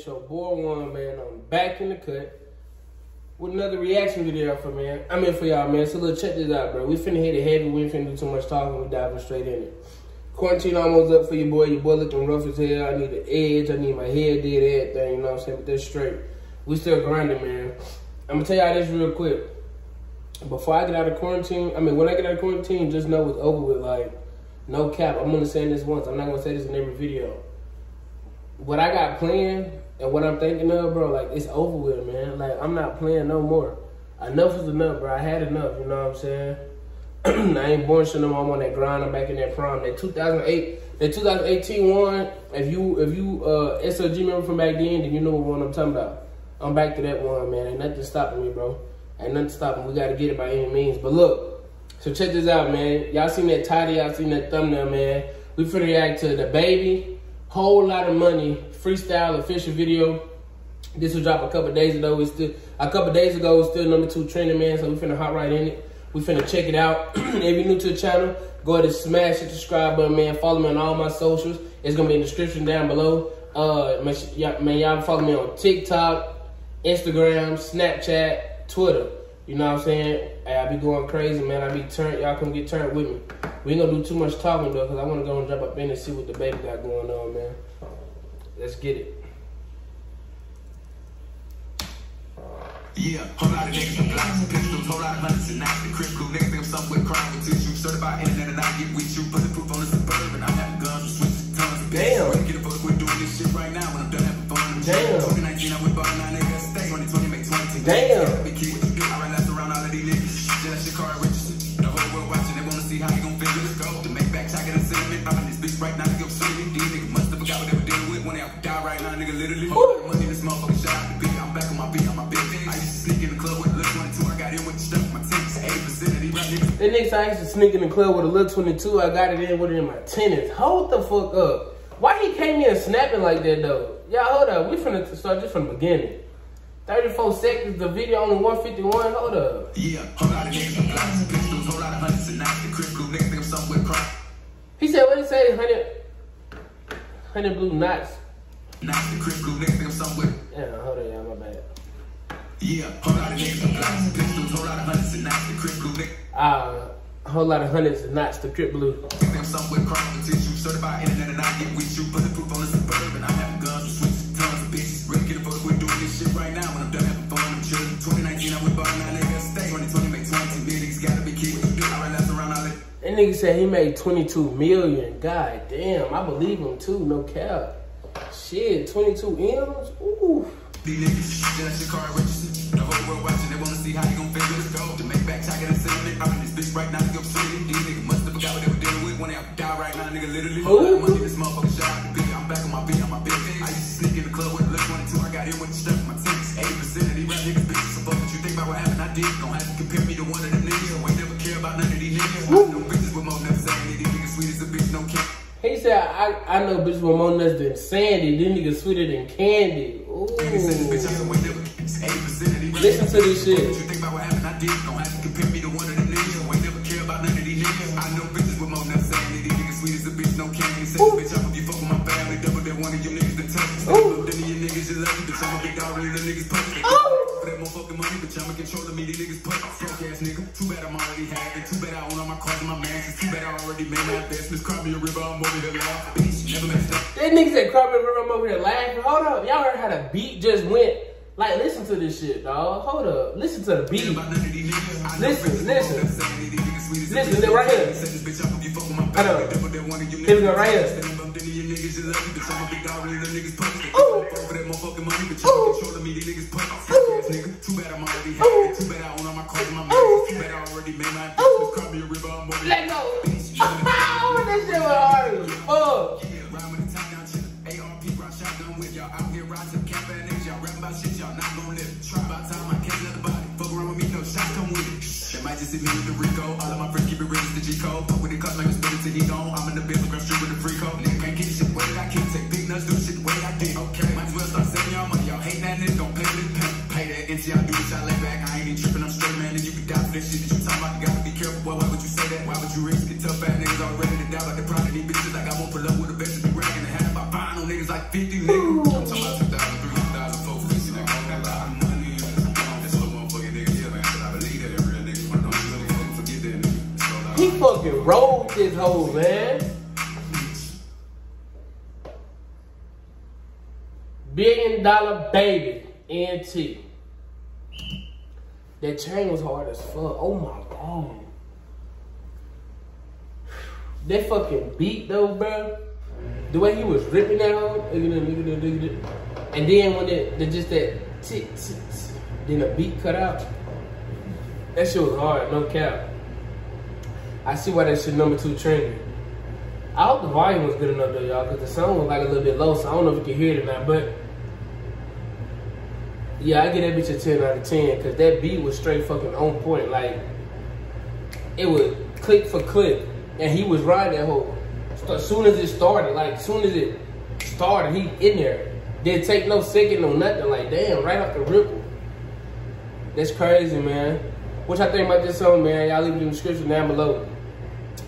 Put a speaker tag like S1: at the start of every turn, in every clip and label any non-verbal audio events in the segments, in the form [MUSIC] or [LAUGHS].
S1: It's your boy Won man. I'm back in the cut with another reaction video for man. I mean for y'all man. So look, check this out, bro. We finna hit it heavy. We finna do too much talking. We diving straight in it. Quarantine almost up for your boy. Your boy looking rough as hell. I need the edge. I need my head did everything. You know what I'm saying? But that's straight. We still grinding, man. I'm gonna tell y'all this real quick. Before I get out of quarantine, I mean when I get out of quarantine, just know it's over with. Like no cap. I'm gonna say this once. I'm not gonna say this in every video. What I got planned and what I'm thinking of, bro, like it's over with, man. Like I'm not playing no more. Enough is enough, bro. I had enough. You know what I'm saying? [CLEARS THROAT] I ain't born shit no more. I'm on that grind. I'm back in that prime. That 2008, that 2018 one. If you if you uh SLG member from back then, then you know what one I'm talking about. I'm back to that one, man. Ain't nothing stopping me, bro. Ain't nothing stopping. We gotta get it by any means. But look, so check this out, man. Y'all seen that title? Y'all seen that thumbnail, man? We finna react to DaBaby. Whole Lotta Money freestyle official video. This was dropped a couple days ago. It's still a couple days ago. It's still number two trending, man. So we finna hop right in it. We finna check it out. [CLEARS THROAT] if you're new to the channel, go ahead and smash the subscribe button, man. Follow me on all my socials. It's gonna be in the description down below. Uh, man, y'all follow me on TikTok, Instagram, Snapchat, Twitter. You know what I'm saying? Hey, I be going crazy, man. I be turned. Y'all come get turned with me. We ain't gonna do too much talking though, cause I wanna go and jump up in and see what DaBaby got going on, man. Let's get it.
S2: Yeah, whole lot of niggas with blocks and pistols, whole lot of and knives and crib crew. Niggas think I'm somewhere crying with tissue. Certified internet and I get with you. Put the proof on the club with a little 22. I got in with the stuff, my tennis. 80% of these niggas.
S1: That I used to sneak in the club with a little 22. I got it in with it in my tennis. Hold the fuck up. Why he came in snapping like that though? Y'all hold up. We finna start just from the beginning. 34 seconds, the video only 151. Hold up.
S2: Yeah, whole lot of niggas blocks pistols, whole lot of hundreds and knives and crib crew. Niggas think I'm somewhere.
S1: He said, what he say? 100, 100 blue knots.
S2: Knives and crib crew. Niggas think I'm somewhere.
S1: Yeah, hold on, y'all, my bad.
S2: Yeah, whole lot of niggas with blocks and pistols, whole lot of hundreds and knives and crib. Niggas
S1: Uh, a whole lot of hundreds and knots to Crip Blue.
S2: think I'm somewhere with tissue. Certified internet and I get with you. The on the suburban. I'm having guns with switches, tons of bitches. Ready to get a fuck, quit doing this shit right now when I'm done having fun. I'm chillin'. 2019, I went ball, now niggas stay. 2020, make 20 million. Gotta be kidding. I run laps around all that.
S1: That nigga said he made 22 million. God damn, I believe him too, no cap. Shit, 22 M's? Ooh.
S2: These niggas, just your car Richardson. The whole world watching, they wanna see how you gon' figure this go. To make back chocolate and cinnamon. I'm in this bitch right now, nigga, I'm. These niggas must have forgot what they were dealing with when they die right now, nigga, literally.
S1: Who?
S2: Whole lot of money, this motherfucker shot the. I'm back on my beat, on my big I used to sneak in the club with a little 22. I got in with the stuff, my tennis. 80% of these rap niggas bitches. So fuck what you think about what happened, I did. Don't have to compare me to one of them niggas. I ain't never care about none of these niggas. I know bitches with more nuts saying these niggas sweet as a bitch, no care.
S1: He said, I, I know bitches with more nuts than Sandy. Them niggas sweeter than candy. Ooh.
S2: Niggas said this bitch, I ain't never. 80% of these rap
S1: Listen to this shit.
S2: You think about what happened, I did. Don't have to compare me to one of them niggas. I ain't never care about none of these niggas. I know bitches with more nuts saying these niggas sweet as a bitch, no candy. Say bitch, I hope you fuck with my family. Double that one of you niggas that touch me.
S1: Ooh.
S2: Then you niggas you love me, bitch. I'm a big dog, really the niggas punch me. For that motherfucking money, bitch, I'm in control of me. These niggas punch me. I'm already having. Too bad I own all my cars and my mansions. Too bad I already made my investments. Cry me a river, I'm over here laughing. Bitch, never messed up.
S1: That nigga said Crawford River, I'm over here laughing. Hold up. Y'all heard how the beat just went. Like, listen to this shit, dog. Hold up. Listen to the beat.
S2: About none of these niggas. I know
S1: Listen, listen.
S2: more nuts saying these niggas sweet as a
S1: Listen, they're right here.
S2: Said this bitch, I hope you fuck with my
S1: I know.
S2: family. Double that one of you
S1: Here we go, right here.
S2: Stand up, then you niggas you love me, bitch. I'm a big dog, really the niggas punch me.
S1: Ooh.
S2: For that motherfucking money, bitch, I'm in control of me. These niggas punch me. Fuck ass nigga. Too bad I'm already having. Too bad I own all my and my mansions. Too bad I already made my investments. Cry me a river, I'm over
S1: Let go. [LAUGHS] Oh, [LAUGHS] that shit was hard as fuck.
S2: Yeah, ride with the top down chillin'. ARP rock shotgun with y'all out here riding cap and niggas. Y'all rapping about shit y'all not gon' live. Try by time I catch another body. Fuck around with me, no shot come with it. They might just hit me with the RICO. All of my friends keep it real the G code. Fuck with it cut like a spit till he gone. I'm in the business, grab straight with the free code. Nigga can't get shit the way I can. Take big nuts, do shit the way I did. Okay, 50 niggas. Lot of money
S1: He fucking rolled this whole man. Billion Dollar Baby, NT. That chain was hard as fuck. Oh my god. That fucking beat though, bro. The way he was ripping that that. And then when it, the, just that tick, tick, then the beat cut out. That shit was hard, no cap. I see why that shit number two trending. I hope the volume was good enough though, y'all, because the sound was like a little bit low, so I don't know if you can hear it or not, but yeah, I give that bitch a 10 out of 10, because that beat was straight fucking on point. Like, it was click for click, and he was riding that whole. As soon as it started, like, as soon as it started, he in there. Didn't take no second, no nothing. Like, damn, right off the ripple. That's crazy, man. What y'all think about this song, man? Y'all leave it in the description down below.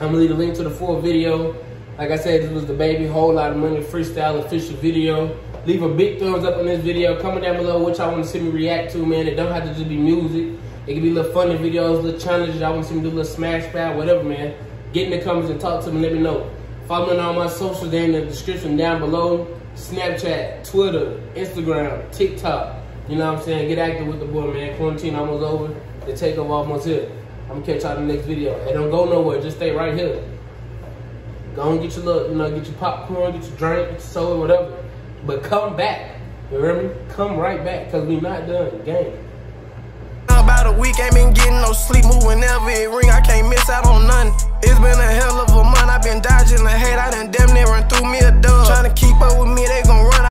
S1: I'm gonna leave a link to the full video. Like I said, this was DaBaby whole lot of money freestyle official video. Leave a big thumbs up on this video. Comment down below what y'all want to see me react to, man. It don't have to just be music. It can be little funny videos, little challenges. Y'all want to see me do a little smash pad, whatever, man. Get in the comments and talk to me. Let me know. Follow me on all my socials down in the description down below. Snapchat, Twitter, Instagram, TikTok. You know what I'm saying? Get active with the boy, man. Quarantine almost over. The takeover almost here. I'm gonna catch y'all in the next video. Hey, don't go nowhere. Just stay right here. Go and get your little, you know, get your popcorn, get your drink, get your soda, whatever. But come back. You me? Come right back, cause we not done. Game
S3: about a week, ain't been getting no sleep. Move whenever it ring, I can't miss out on nothing. It's been a hell of a month, i been dodging the hate. I done damn near run through me a dub. Trying to keep up with me, they gon' run.